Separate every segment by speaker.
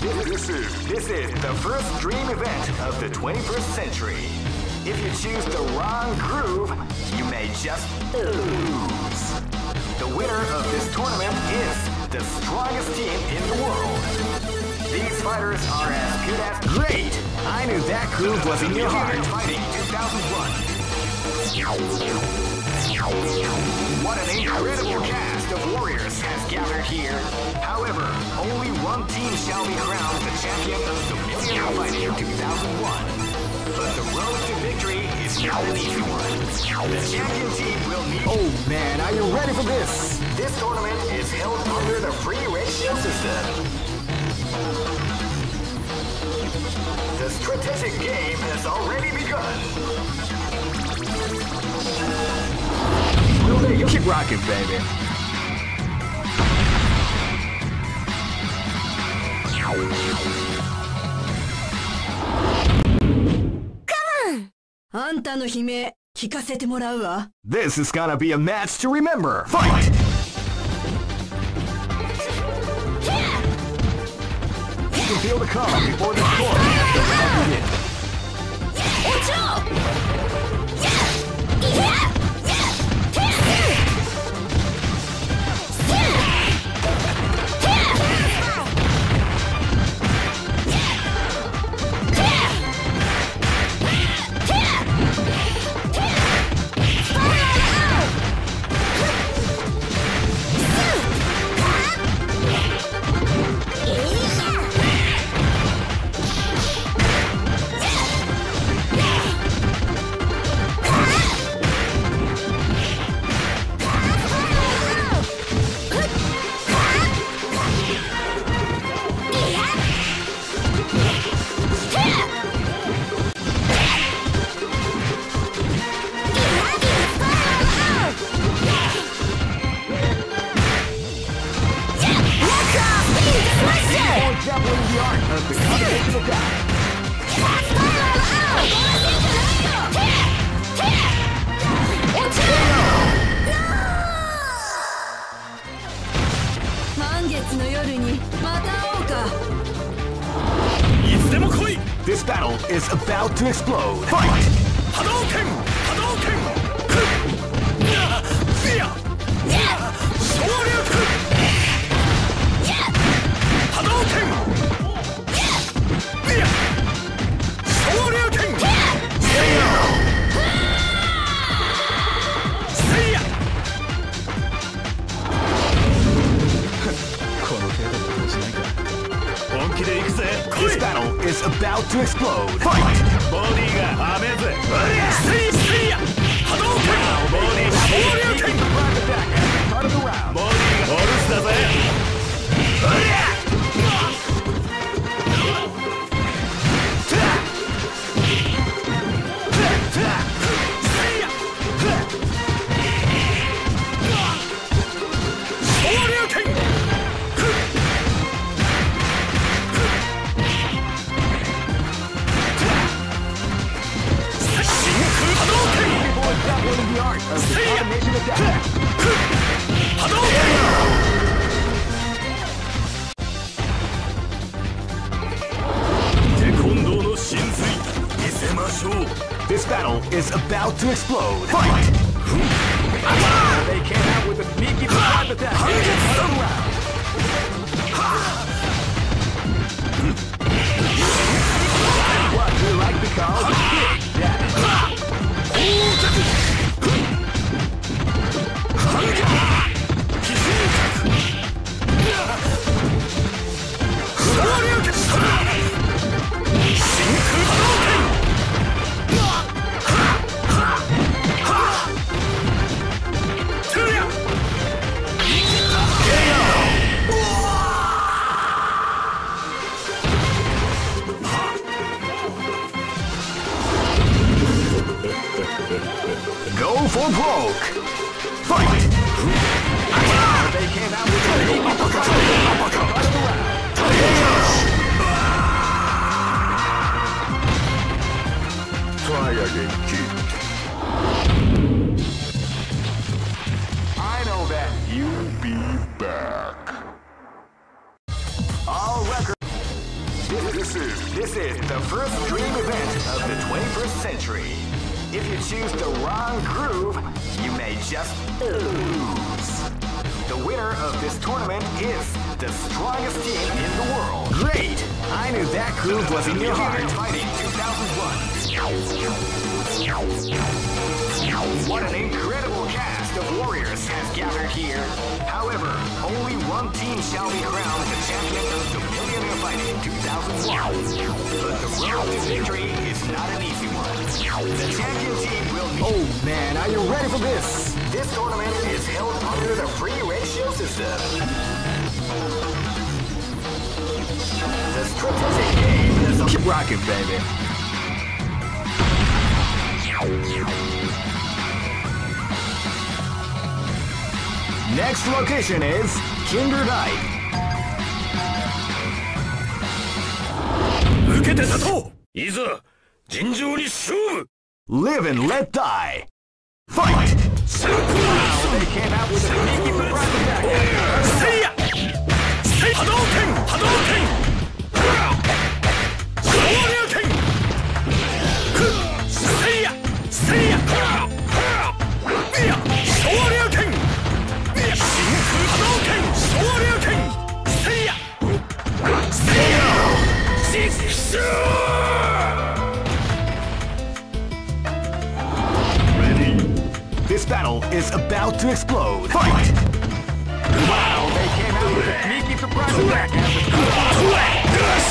Speaker 1: This is this is the first dream event of the 21st century. If you choose the wrong groove, you may just lose. The winner of this tournament is the strongest team in the world. These fighters are as good as great. I knew that groove was in your heart. Fighting 2001. What an incredible cast of warriors has gathered here. However, only one team shall be crowned the champion of the Millionaire Fighting 2001. But the road to victory is not an easy one. The champion team will need...
Speaker 2: Oh man, are you ready for this?
Speaker 1: This tournament is held under the free ratio system. The strategic game has already begun.
Speaker 2: Keep rocking, baby. This is gonna be a match to remember. Fight! You can feel the calm before the storm. Is about to explode. Fight! This to explode. Fight!
Speaker 3: ボディがアメぜせいせいや
Speaker 2: We The
Speaker 1: champion team will be...
Speaker 3: Oh man, are you ready for this?
Speaker 1: This tournament is held under the free ratio system. The strategic game is... A...
Speaker 3: Keep rocking, baby. Next location is Kinderdijk.
Speaker 4: 受けて立とういざ尋常に勝負
Speaker 3: Live and let die. Fight! Fight.
Speaker 1: Wow, they came out with a sneaky surprise attack.
Speaker 4: See ya! Hadouken!
Speaker 3: Hadouken! Battle is about to explode. Fight!
Speaker 1: Wow, they came out with a sneaky surprise attack.
Speaker 4: Let's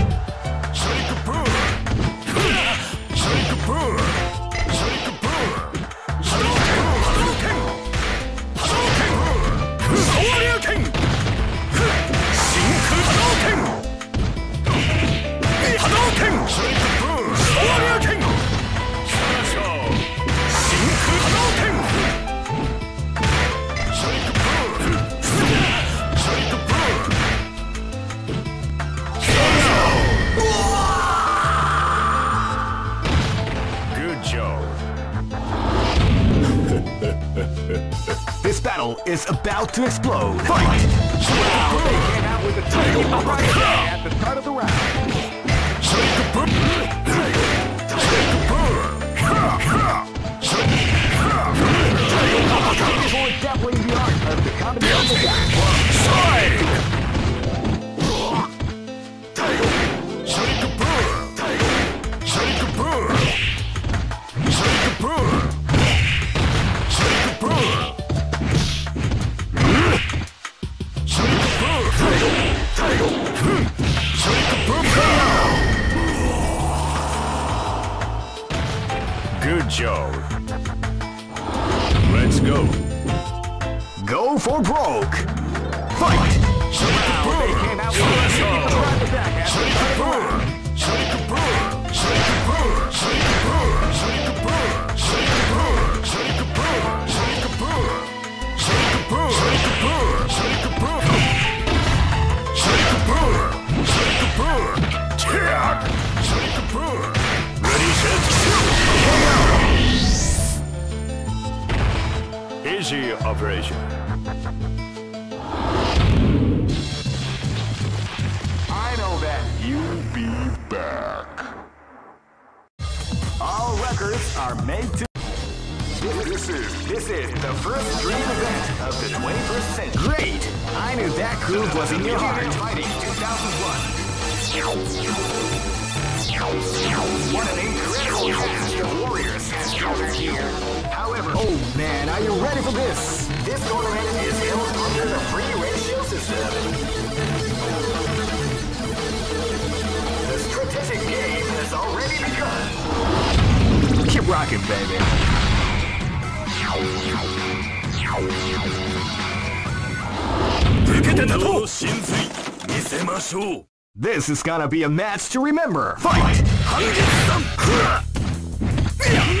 Speaker 3: To explode.
Speaker 4: Easy operation.
Speaker 1: I know that you'll be back. All records are made to. This is this is the first dream event of the 21st century.
Speaker 3: Great! I knew that groove was in your heart.
Speaker 1: Fighting 2001. What an incredible cast of However, oh man, are you ready for this? This tournament is held under the free ratio system. The strategic game has already begun.
Speaker 2: Keep rocking, baby. This is gonna be a match to remember. Fight!
Speaker 3: Wow!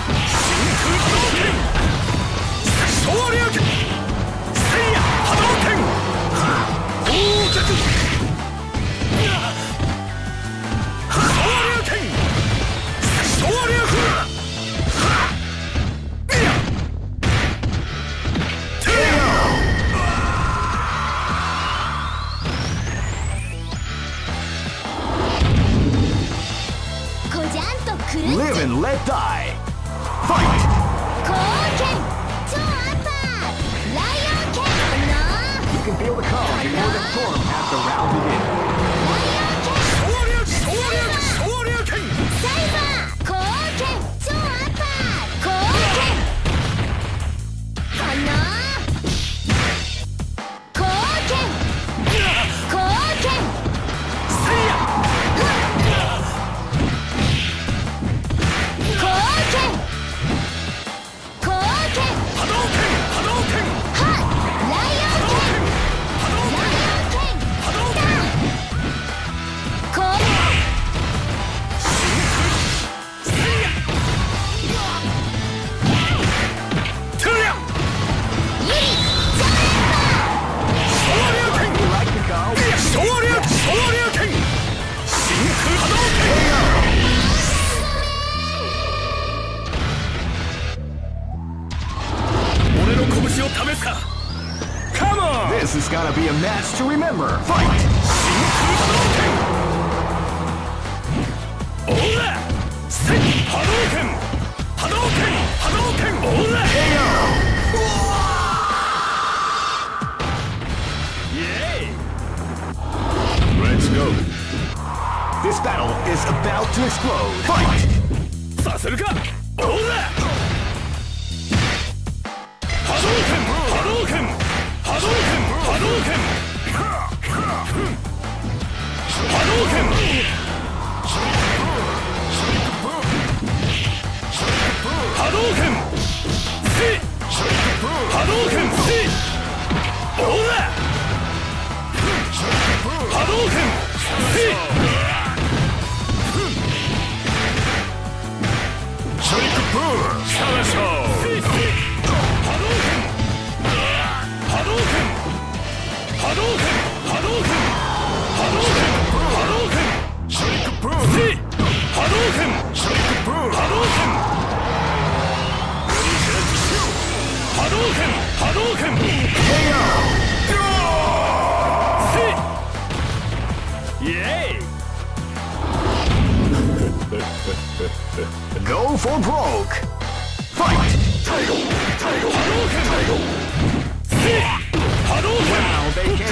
Speaker 2: sneaky This battle is about to explode. Fight!
Speaker 3: させるかおら波動拳波動拳波動拳波動拳波動拳波動拳波動拳せおら波動拳波動拳波動拳
Speaker 2: Go for broke! Fight! Title! Title! Title! Wow, they can't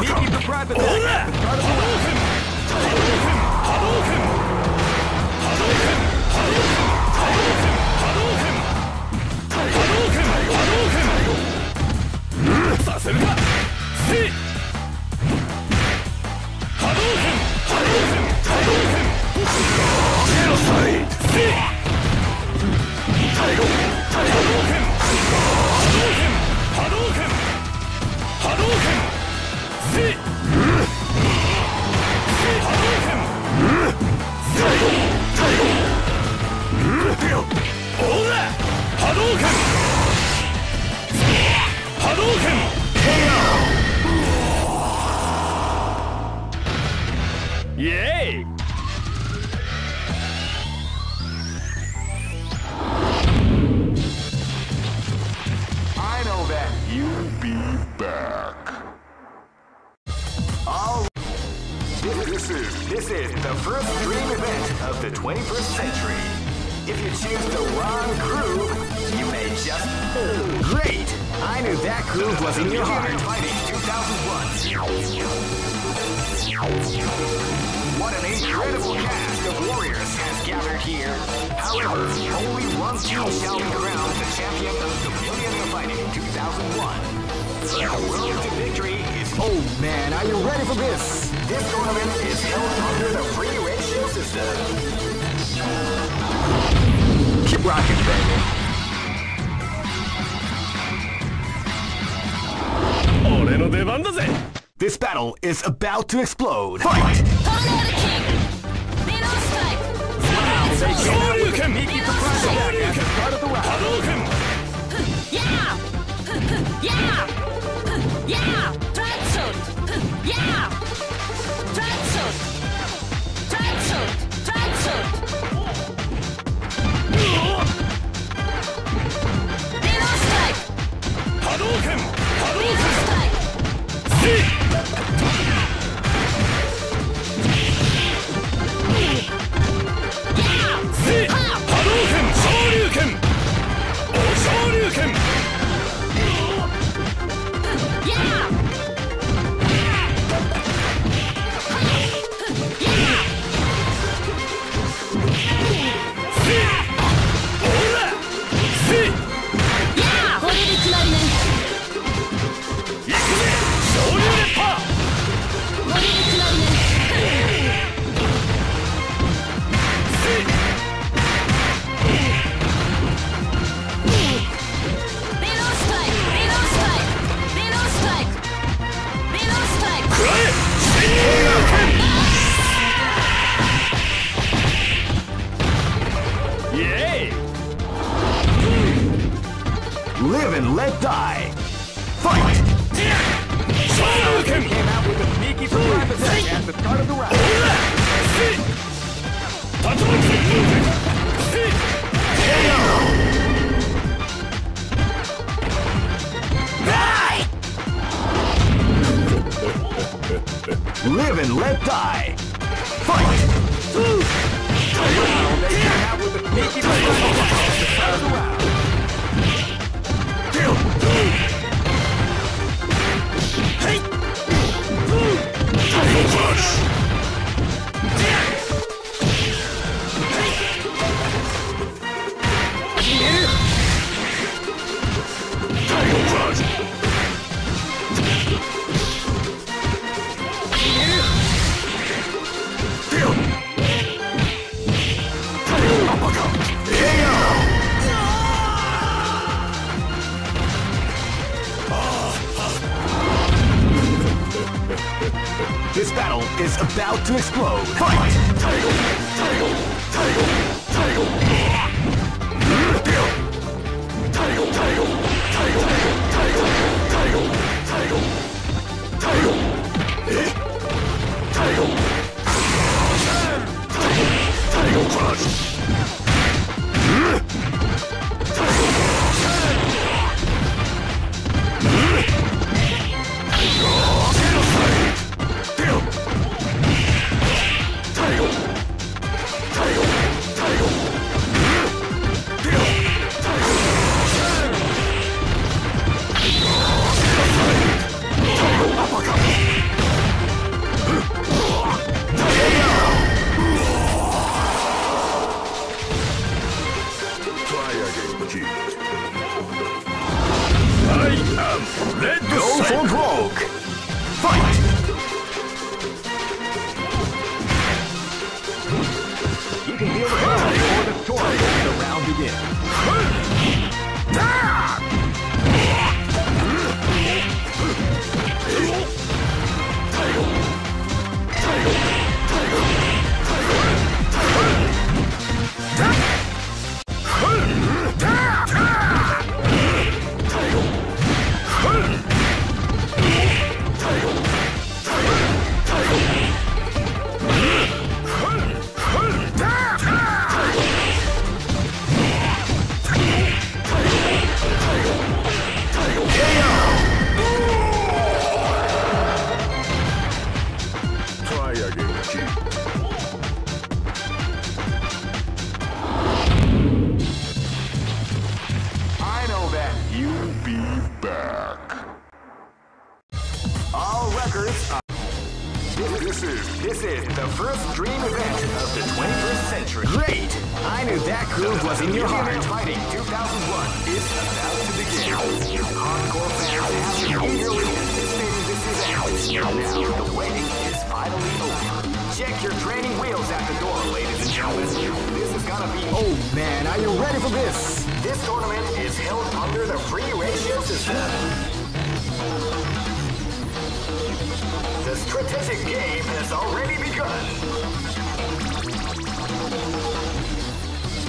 Speaker 2: me keep the private
Speaker 1: back. Hadouken!
Speaker 3: Hadouken! Hadouken! Hadouken! Hadouken! Hadouken! Hadouken! Hadouken! Hadouken! Hadouken! させるか
Speaker 2: surprise attack at the event of the
Speaker 1: 21st century. If you choose the wrong groove, you may just lose.
Speaker 2: Great! I knew that groove was in your heart.
Speaker 1: Fighting 2001. What an incredible cast of warriors has gathered here. However, only one team shall be crowned the champion of the Millionaire Fighting 2001. The road to victory is
Speaker 2: Oh man, are you ready for this?
Speaker 1: This tournament is held under the free ratio system.
Speaker 2: Keep rocking, baby. This battle is about to explode.
Speaker 1: Fight! Yeah! Yeah! Yeah! Shot! Yeah!
Speaker 3: 波動拳波
Speaker 2: let die. Fight! Is about to explode. Fight!
Speaker 3: I Red
Speaker 2: Go for broke. Fight!
Speaker 1: Check your training wheels at the door, ladies and gentlemen. This is gonna be.
Speaker 2: Oh man, are you ready for this?
Speaker 1: This tournament is held under the free ratio system. The strategic game has already begun.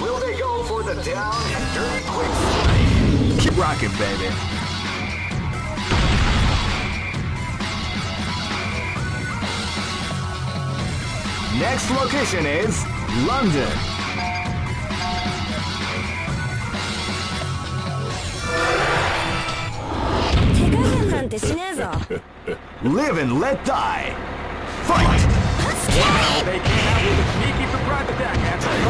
Speaker 1: Will they go for the down and dirty quick?
Speaker 2: Keep rocking, baby. Next location is London. Live and let die. Fight!
Speaker 3: They came out with a sneaky surprise attack at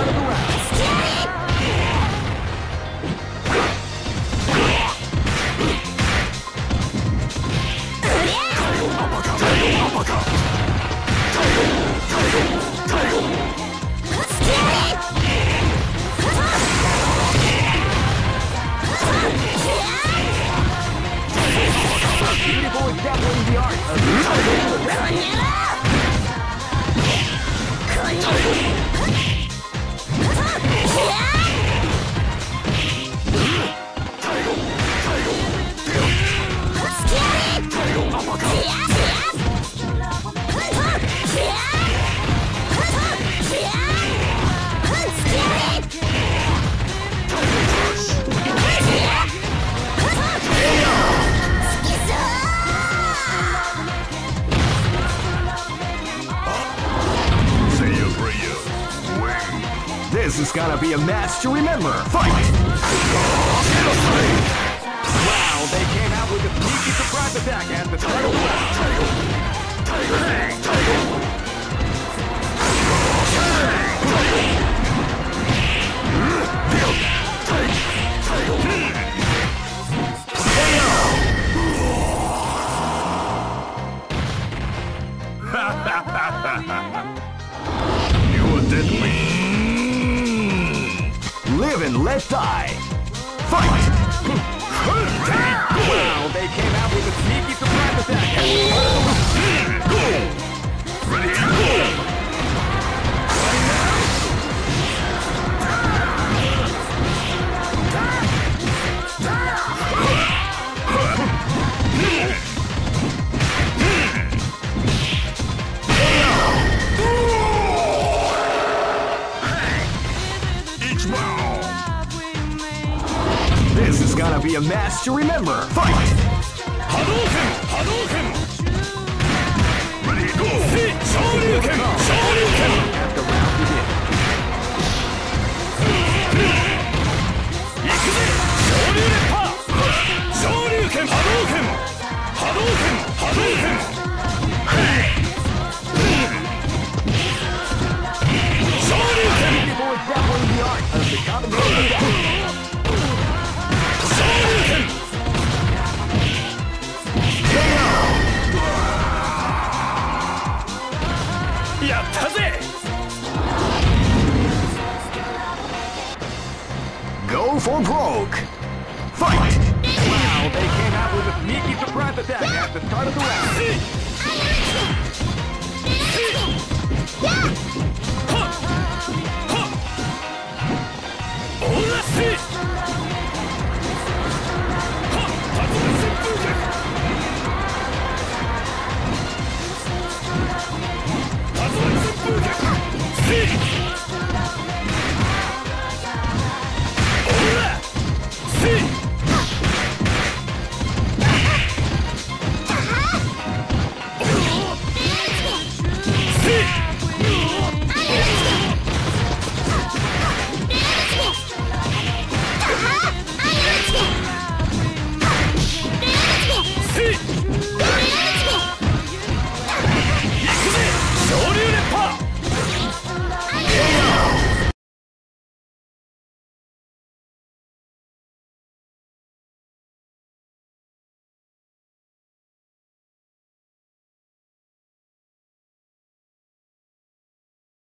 Speaker 2: a match to remember. Fight!
Speaker 3: Wow, they came out with a sneaky surprise attack at the start of the round.
Speaker 2: You are dead Live and let die. Fight!
Speaker 3: Wow, they came out with a sneaky surprise attack
Speaker 2: match to remember. Fight!
Speaker 3: Hadouken! Surprise attack at the start of the round. See!